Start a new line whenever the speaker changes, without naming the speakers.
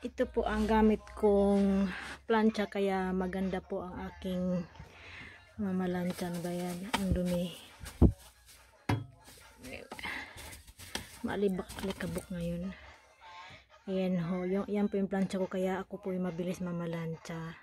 Ito po ang gamit kong plancha kaya maganda po ang aking mamalansya. Ano ba yan? Ang dumi. Maalibak-alikabok ngayon. Ayan ho. Yung, yan po yung plancha ko kaya ako po yung mabilis mamalansya.